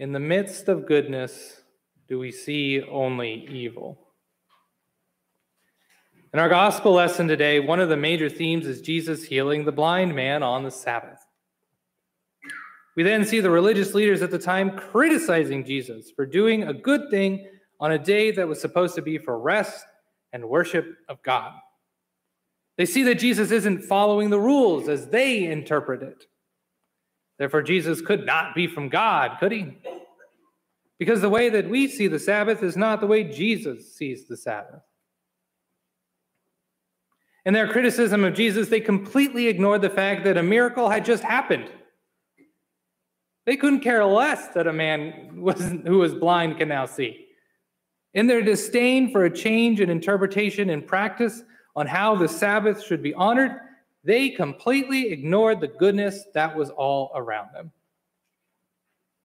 In the midst of goodness, do we see only evil? In our gospel lesson today, one of the major themes is Jesus healing the blind man on the Sabbath. We then see the religious leaders at the time criticizing Jesus for doing a good thing on a day that was supposed to be for rest and worship of God. They see that Jesus isn't following the rules as they interpret it. Therefore, Jesus could not be from God, could he? Because the way that we see the Sabbath is not the way Jesus sees the Sabbath. In their criticism of Jesus, they completely ignored the fact that a miracle had just happened. They couldn't care less that a man was, who was blind can now see. In their disdain for a change in interpretation and practice on how the Sabbath should be honored, they completely ignored the goodness that was all around them.